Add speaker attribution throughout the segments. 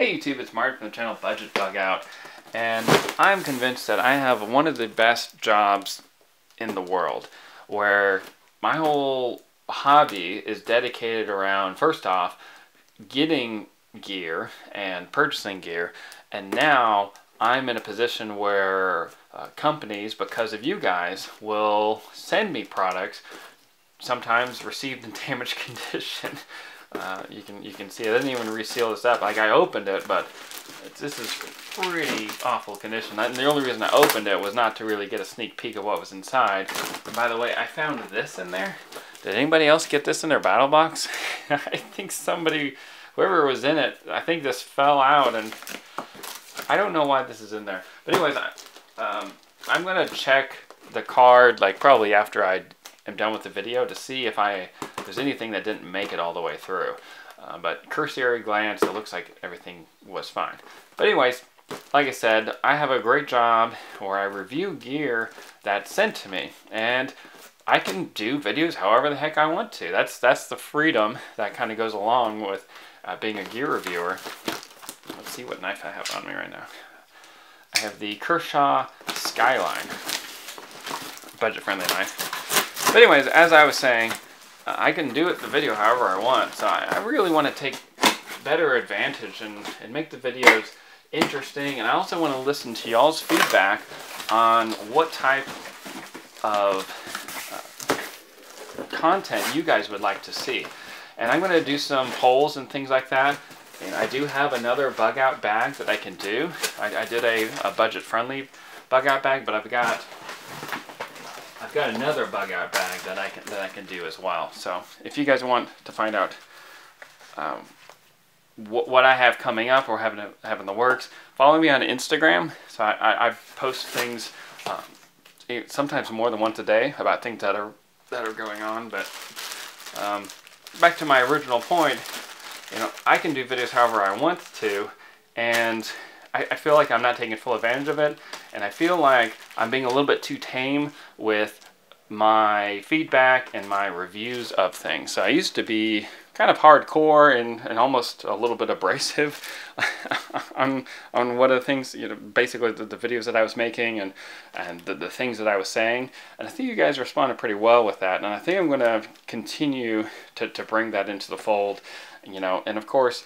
Speaker 1: Hey YouTube, it's Mark from the channel Budget Bugout, and I'm convinced that I have one of the best jobs in the world, where my whole hobby is dedicated around, first off, getting gear and purchasing gear, and now I'm in a position where uh, companies, because of you guys, will send me products, sometimes received in damaged condition, uh, you can you can see I didn't even reseal this up. Like I opened it, but this is pretty awful condition. And the only reason I opened it was not to really get a sneak peek of what was inside. And by the way, I found this in there. Did anybody else get this in their BattlBox? I think somebody, whoever was in it, I think this fell out and I don't know why this is in there. But anyways, um, I'm to check the card like probably after I am done with the video to see if I there's anything that didn't make it all the way through. Uh, but cursory glance, it looks like everything was fine. But anyways, like I said, I have a great job where I review gear that's sent to me. And I can do videos however the heck I want to. That's, that's the freedom that kind of goes along with uh, being a gear reviewer. Let's see what knife I have on me right now. I have the Kershaw Skyline budget-friendly knife. But anyways, as I was saying, I can do it the video however I want. So I, I really want to take better advantage and, and make the videos interesting. And I also want to listen to y'all's feedback on what type of uh, content you guys would like to see. And I'm going to do some polls and things like that. And I do have another bug out bag that I can do. I, I did a, a budget friendly bug out bag, but I've got I've got another bug out bag that I can that I can do as well. So if you guys want to find out um, what, what I have coming up or having having the works, follow me on Instagram. So I, I, I post things um, sometimes more than once a day about things that are that are going on. But um, back to my original point, you know, I can do videos however I want to, and I, I feel like I'm not taking full advantage of it, and I feel like I'm being a little bit too tame with my feedback and my reviews of things. So I used to be kind of hardcore and, and almost a little bit abrasive on on what the things you know basically the, the videos that I was making and and the, the things that I was saying. And I think you guys responded pretty well with that. And I think I'm going to continue to, to bring that into the fold you know. And of course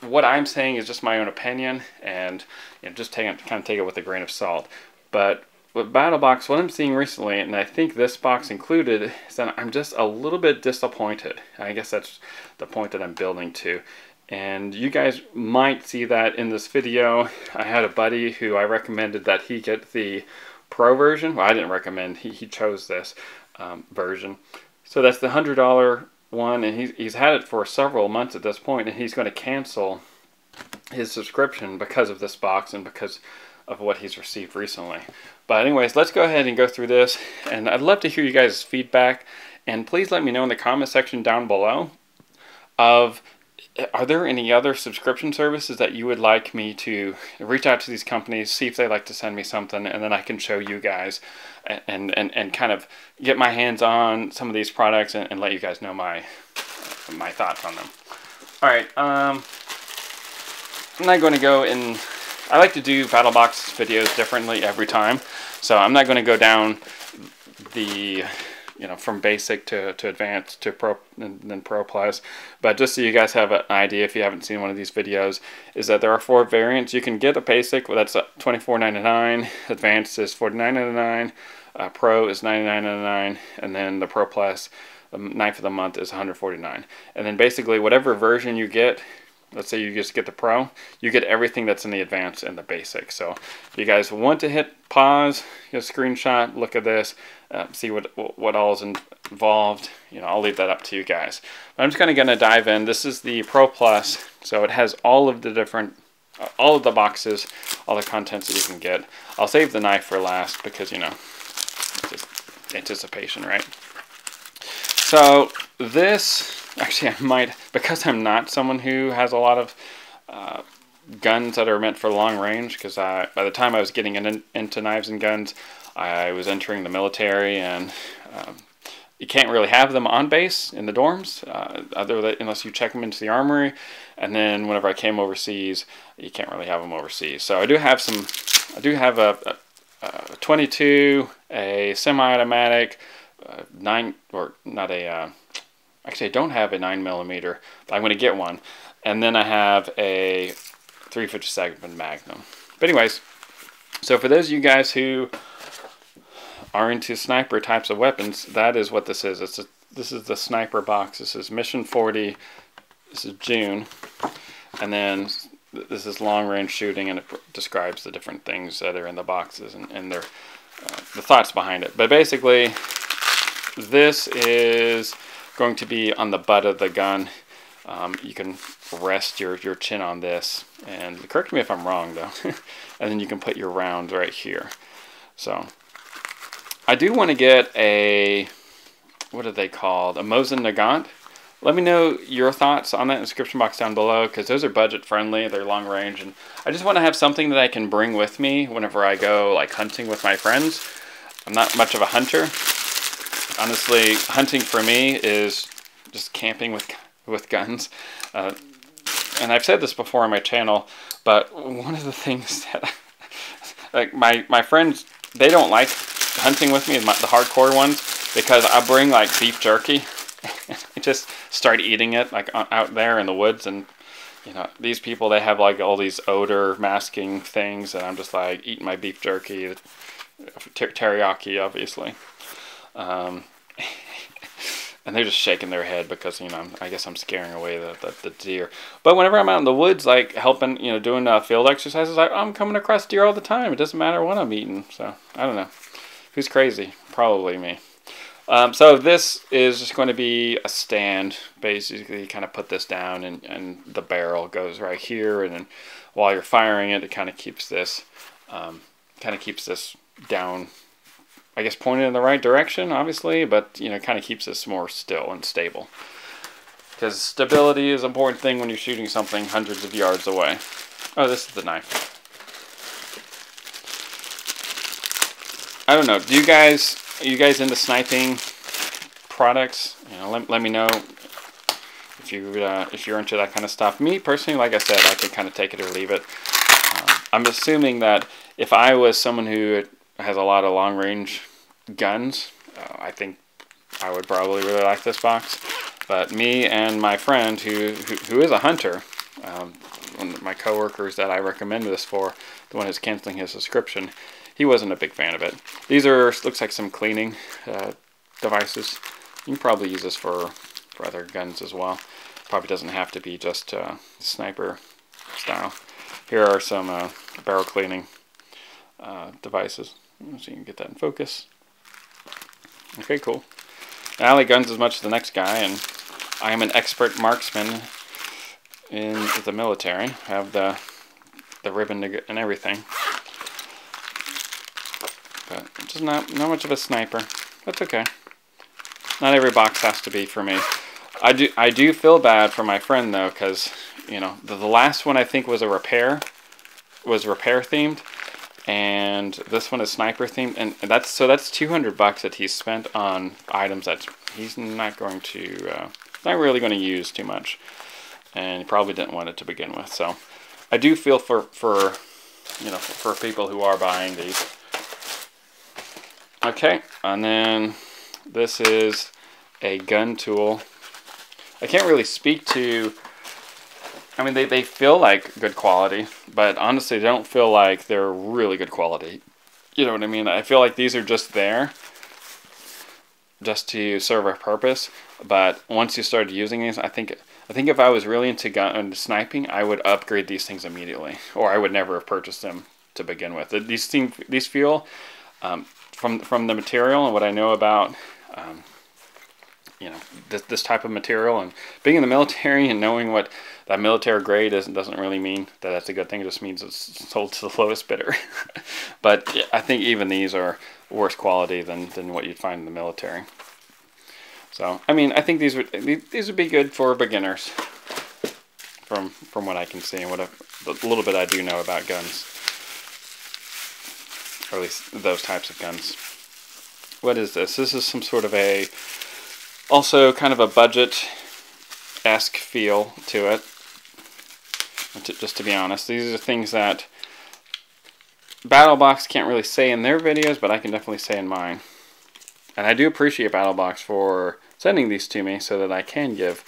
Speaker 1: what I'm saying is just my own opinion, and you know, just take it, kind of take it with a grain of salt. But with BattlBox, what I'm seeing recently, and I think this box included, is that I'm just a little bit disappointed. I guess that's the point that I'm building to. And you guys might see that in this video. I had a buddy who I recommended that he get the Pro version. Well, I didn't recommend, he, he chose this um, version. So that's the $100 one, and he's, he's had it for several months at this point, and he's going to cancel his subscription because of this box and because of what he's received recently. But anyways, let's go ahead and go through this, and I'd love to hear you guys' feedback, and please let me know in the comment section down below of are there any other subscription services that you would like me to reach out to these companies, see if they'd like to send me something, and then I can show you guys and, and, and kind of get my hands on some of these products and, and let you guys know my my thoughts on them. All right, um, I'm not going to go in. I like to do BattlBox videos differently every time, so I'm not going to go down the you know from basic to, to advanced to pro and then pro plus. But just so you guys have an idea if you haven't seen one of these videos is that there are four variants. You can get a basic well, that's $24.99 advanced is $49.99 uh, pro is $99.99 and then the pro plus the knife of the month is 149 and then basically whatever version you get let's say you just get the pro you get everything that's in the advanced and the basic. So if you guys want to hit pause get a screenshot look at this uh, see what what all is involved you know I'll leave that up to you guys. But I'm just kind of going to dive in. This is the pro plus so it has all of the different uh, all of the boxes all the contents that you can get. I'll save the knife for last because you know just anticipation right? So this Actually, I might, because I'm not someone who has a lot of uh, guns that are meant for long range, because by the time I was getting in, into knives and guns, I was entering the military and um, you can't really have them on base in the dorms, uh, other than, unless you check them into the armory. And then whenever I came overseas, you can't really have them overseas. So I do have some. I do have a, a, a 22, a semi-automatic, uh, nine or not a. Uh, actually, I don't have a nine millimeter, but I'm going to get one. And then I have a 357 Magnum. But anyways, so for those of you guys who are into sniper types of weapons, that is what this is. It's a, this is the sniper box. This is Mission 40. This is June. And then this is long range shooting and it describes the different things that are in the boxes and, and their uh, the thoughts behind it. But basically, this is going to be on the butt of the gun. Um, you can rest your, your chin on this. And correct me if I'm wrong, though. and then you can put your rounds right here. So I do want to get a, what are they called? A Mosin Nagant. Let me know your thoughts on that in the description box down below because those are budget friendly, they're long range, and I just want to have something that I can bring with me whenever I go like hunting with my friends. I'm not much of a hunter. Honestly, hunting for me is just camping with with guns. Uh, and I've said this before on my channel, but one of the things that like my my friends they don't like hunting with me, the hardcore ones, because I bring like beef jerky. I just start eating it like out there in the woods, and you know these people they have like all these odor masking things, and I'm just like eating my beef jerky, teriyaki, obviously. Um, and they're just shaking their head because you know I guess I'm scaring away the, the, the, deer. But whenever I'm out in the woods, like helping, you know, doing uh, field exercises, I, I'm coming across deer all the time. It doesn't matter what I'm eating. So I don't know. Who's crazy? Probably me. Um, so this is just going to be a stand. Basically, you kind of put this down and, and the barrel goes right here. And then while you're firing it, it kind of keeps this, um, kind of keeps this down, I guess pointed in the right direction, obviously, but, you know, kind of keeps us more still and stable. Because stability is an important thing when you're shooting something hundreds of yards away. Oh, this is the knife. I don't know. Do you guys are you guys into sniping products? You know, let, let me know if you uh, if you're into that kind of stuff. Me personally, like I said, I can kind of take it or leave it. Um, I'm assuming that if I was someone who has a lot of long range guns, uh, I think I would probably really like this box. But me and my friend who who, who is a hunter, um, one of my coworkers that I recommend this for, the one who's canceling his subscription, he wasn't a big fan of it. These are, looks like some cleaning uh, devices. You can probably use this for, for other guns as well. Probably doesn't have to be just uh, sniper style. Here are some uh, barrel cleaning uh, devices. So you can get that in focus. Okay, cool. I guns as much as the next guy, and I am an expert marksman in the military. I have the the ribbon and everything. But just not, not much of a sniper. That's okay. Not every box has to be for me. I do I do feel bad for my friend though, because you know the, the last one I think was a repair, was repair themed, and this one is sniper themed, and that's so that's 200 bucks that he's spent on items that he's not going to, uh, not really going to use too much, and he probably didn't want it to begin with. So I do feel for for you know for, for people who are buying these. Okay, and then this is a gun tool. I can't really speak to, I mean, they, they feel like good quality, but honestly, they don't feel like they're really good quality. You know what I mean? I feel like these are just there just to serve a purpose, but once you start using these, I think I think if I was really into gun into sniping, I would upgrade these things immediately, or I would never have purchased them to begin with. These seem these feel um, from from the material and what I know about um, you know this, this type of material and being in the military and knowing what that military grade is doesn't really mean that that's a good thing. It just means it's sold to the lowest bidder. but I think even these are worse quality than, than what you'd find in the military. So I mean I think these would these would be good for beginners from from what I can see and what a, little bit I do know about guns or at least those types of guns. What is this? This is some sort of a also kind of a budget-esque feel to it. Just to be honest, these are things that BattlBox can't really say in their videos, but I can definitely say in mine. And I do appreciate BattlBox for sending these to me so that I can give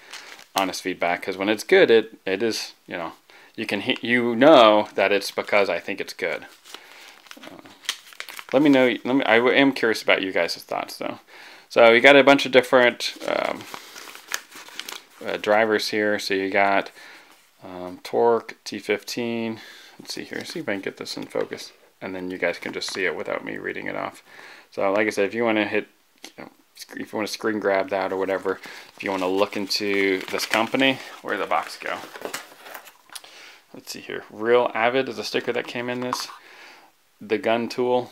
Speaker 1: honest feedback. Because when it's good, it it is you know you can you know that it's because I think it's good. Uh, let me know. Let me. I am curious about you guys' thoughts though. So you got a bunch of different um, uh, drivers here. So you got um, Torx T15. Let's see here. See if I can get this in focus, and then you guys can just see it without me reading it off. So like I said, if you want to hit, you know, if you want to screen grab that or whatever, if you want to look into this company, where the box go? Let's see here. Real Avid is a sticker that came in this. The gun tool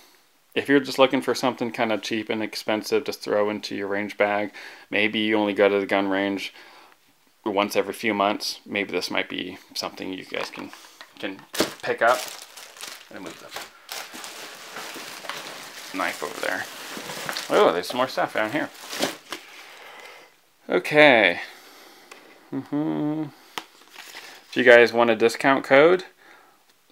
Speaker 1: if you're just looking for something kind of cheap and expensive to throw into your range bag, maybe you only go to the gun range once every few months. Maybe this might be something you guys can can pick up. and move the knife over there. Oh, there's some more stuff down here. Okay. Mm -hmm. If you guys want a discount code,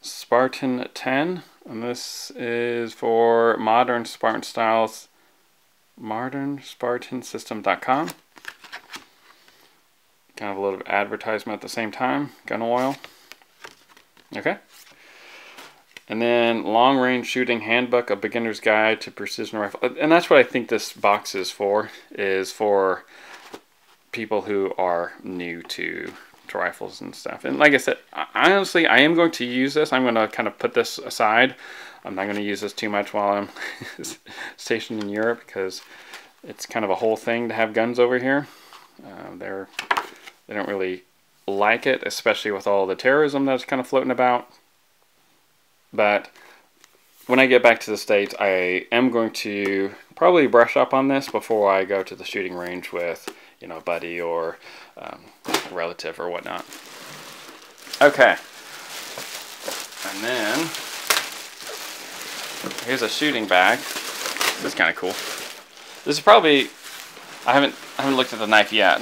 Speaker 1: Spartan 10 and this is for modern Spartan styles, modernspartansystem.com. Kind of a little advertisement at the same time, gun oil. Okay. And then long range shooting handbook, a beginner's guide to precision rifle. Uh, and that's what I think this box is for, is for people who are new to rifles and stuff. And like I said, I, honestly, I am going to use this. I'm going to kind of put this aside. I'm not going to use this too much while I'm stationed in Europe because it's kind of a whole thing to have guns over here. Uh, they're they don't really like it, especially with all the terrorism that's kind of floating about. But when I get back to the States, I am going to probably brush up on this before I go to the shooting range with, you know, buddy or um, relative or whatnot. Okay. And then here's a shooting bag. This is kind of cool. This is probably I haven't I haven't looked at the knife yet.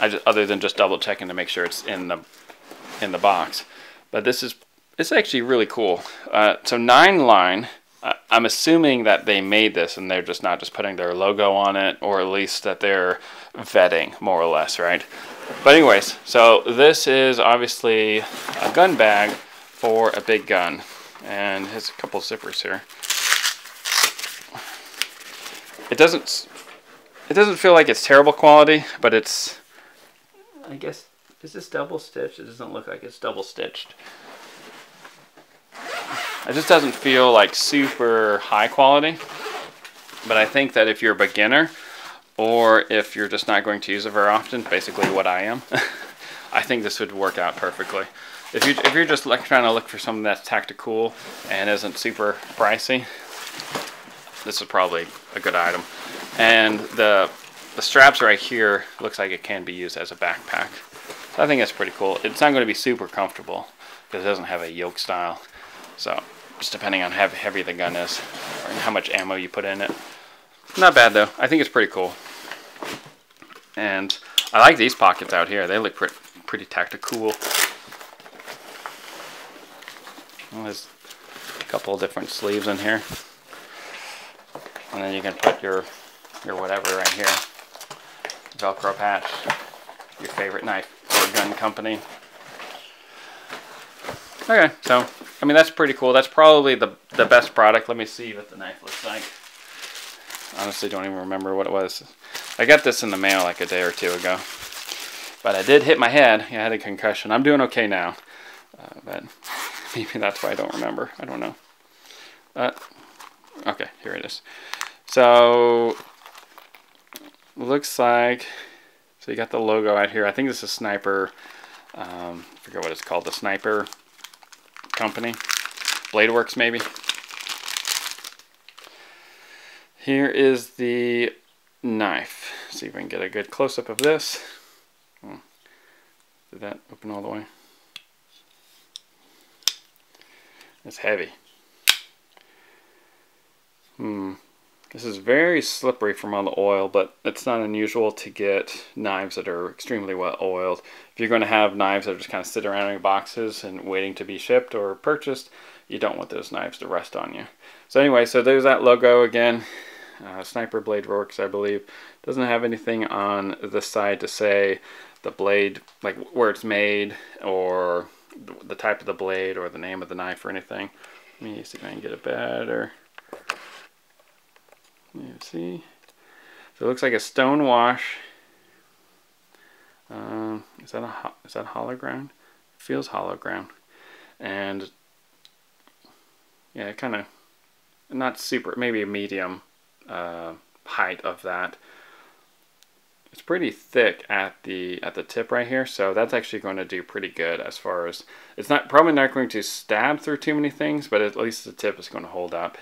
Speaker 1: I just, other than just double checking to make sure it's in the in the box. But this is it's actually really cool. Uh, so nine line I'm assuming that they made this and they're just not just putting their logo on it, or at least that they're vetting more or less, right? But anyways, so this is obviously a gun bag for a big gun, and has a couple zippers here. It doesn't, it doesn't feel like it's terrible quality, but it's, I guess, is this double stitched? It doesn't look like it's double stitched. It just doesn't feel like super high quality. But I think that if you're a beginner or if you're just not going to use it very often, basically what I am, I think this would work out perfectly. If, you, if you're just like trying to look for something that's tactical and isn't super pricey, this is probably a good item. And the, the straps right here looks like it can be used as a backpack. So I think that's pretty cool. It's not going to be super comfortable because it doesn't have a yoke style. So, just depending on how heavy the gun is and how much ammo you put in it. Not bad though. I think it's pretty cool. And I like these pockets out here. They look pretty, pretty tactical. Well, there's a couple different sleeves in here. And then you can put your, your whatever right here. Velcro patch. Your favorite knife or gun company. Okay, so I mean, that's pretty cool. That's probably the, the best product. Let me see what the knife looks like. Honestly, don't even remember what it was. I got this in the mail like a day or two ago. But I did hit my head. I had a concussion. I'm doing okay now. Uh, but maybe that's why I don't remember. I don't know. Uh, okay, here it is. So, looks like, so you got the logo out here. I think this is Sniper, um, I forget what it's called, the Sniper company. Bladeworks, maybe. Here is the knife. See if I can get a good close-up of this. Hmm. Did that open all the way? It's heavy. Hmm. This is very slippery from all the oil, but it's not unusual to get knives that are extremely well oiled. If you're going to have knives that are just kind of sit around in boxes and waiting to be shipped or purchased, you don't want those knives to rust on you. So anyway, so there's that logo again. Uh, Sniper Blade Works, I believe. Doesn't have anything on the side to say the blade, like where it's made, or the type of the blade, or the name of the knife, or anything. Let me see if I can get it better. You see? So it looks like a stone wash. Um, is that a is that hollow ground? It feels hollow ground, and yeah, kind of not super, maybe a medium uh, height of that. It's pretty thick at the at the tip right here, so that's actually going to do pretty good as far as it's not probably not going to stab through too many things, but at least the tip is going to hold up.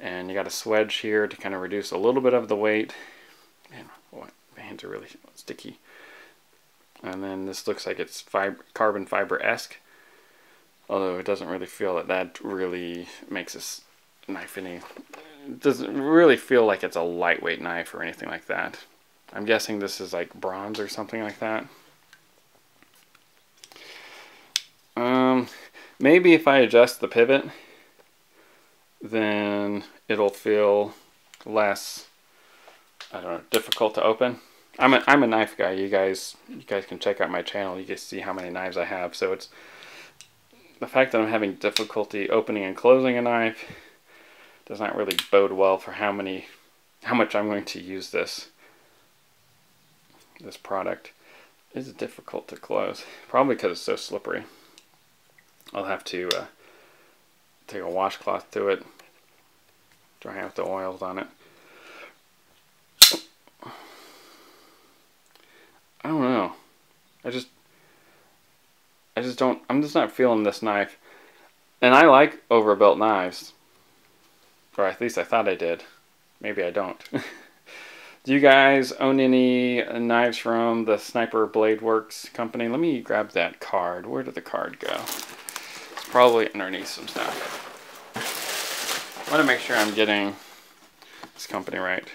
Speaker 1: And you got a swedge here to kind of reduce a little bit of the weight. Man, my hands are really sticky. And then this looks like it's fiber, carbon fiber-esque. Although it doesn't really feel that that really makes this knife any... Doesn't really feel like it's a lightweight knife or anything like that. I'm guessing this is like bronze or something like that. Um, maybe if I adjust the pivot then it'll feel less, I don't know, difficult to open. I'm a, I'm a knife guy. You guys, you guys can check out my channel. You can see how many knives I have. So it's the fact that I'm having difficulty opening and closing a knife does not really bode well for how many, how much I'm going to use this, this product. It is difficult to close, probably because it's so slippery. I'll have to uh, take a washcloth to it, dry out the oils on it. I don't know. I just, I just don't, I'm just not feeling this knife. And I like overbuilt knives. Or at least I thought I did. Maybe I don't. Do you guys own any knives from the Sniper Blade Works company? Let me grab that card. Where did the card go? Probably underneath some stuff. I want to make sure I'm getting this company right.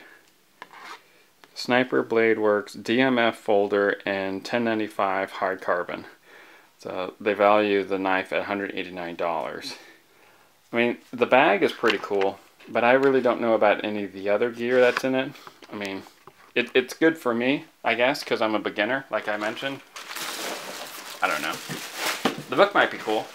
Speaker 1: Sniper Blade Works DMF folder and 1095 hard carbon. So they value the knife at $189. I mean, the bag is pretty cool, but I really don't know about any of the other gear that's in it. I mean, it, it's good for me, I guess, because I'm a beginner, like I mentioned. I don't know. The book might be cool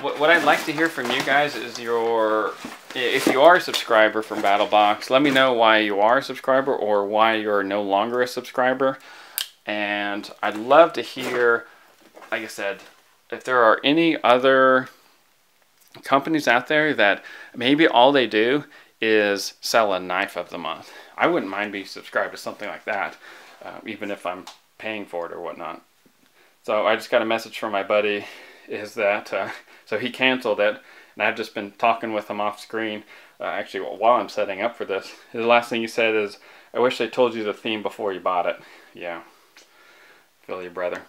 Speaker 1: what, what I'd like to hear from you guys is your, if you are a subscriber from BattlBox, let me know why you are a subscriber or why you're no longer a subscriber. And I'd love to hear, like I said, if there are any other companies out there that maybe all they do is sell a knife of the month. I wouldn't mind being subscribed to something like that, uh, even if I'm paying for it or whatnot. So I just got a message from my buddy is that uh, so he canceled it, and I've just been talking with him off screen. Uh, actually, while I'm setting up for this, the last thing he said is, "I wish they told you the theme before you bought it." Yeah, feel you, brother.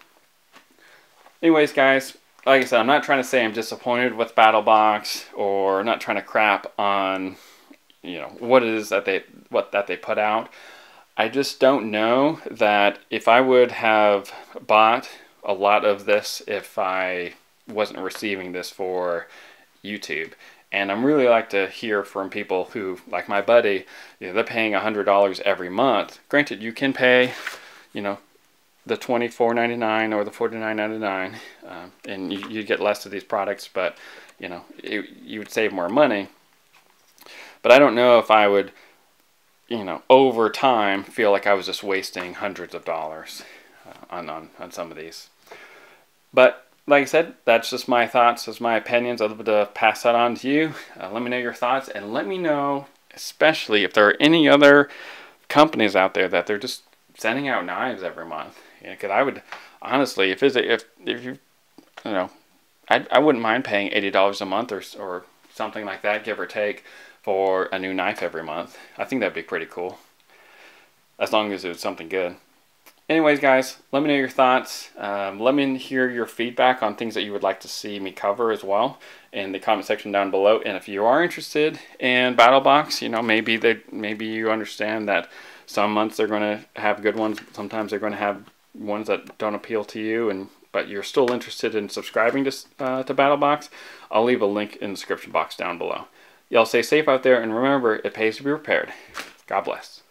Speaker 1: Anyways, guys, like I said, I'm not trying to say I'm disappointed with BattlBox or not trying to crap on you know what it is that they what that they put out. I just don't know that if I would have bought a lot of this if I wasn't receiving this for YouTube. And I'm really like to hear from people who, like my buddy, you know, they're paying $100 every month. Granted, you can pay, you know, the $24.99 or the $49.99, uh, and you, you get less of these products, but, you know, it, you would save more money. But I don't know if I would, you know, over time feel like I was just wasting hundreds of dollars uh, on, on, on some of these. But like I said, that's just my thoughts, that's my opinions. I'd love to pass that on to you. Uh, let me know your thoughts and let me know, especially if there are any other companies out there that they're just sending out knives every month. Because you know, I would honestly, if a, if if you you know, I I wouldn't mind paying eighty dollars a month or or something like that, give or take, for a new knife every month. I think that'd be pretty cool. As long as it was something good. Anyways, guys, let me know your thoughts. Um, let me hear your feedback on things that you would like to see me cover as well in the comment section down below. And if you are interested in BattlBox, you know, maybe they maybe you understand that some months they're going to have good ones. Sometimes they're going to have ones that don't appeal to you, and but you're still interested in subscribing to uh, to BattlBox. I'll leave a link in the description box down below. Y'all stay safe out there, and remember, it pays to be prepared. God bless.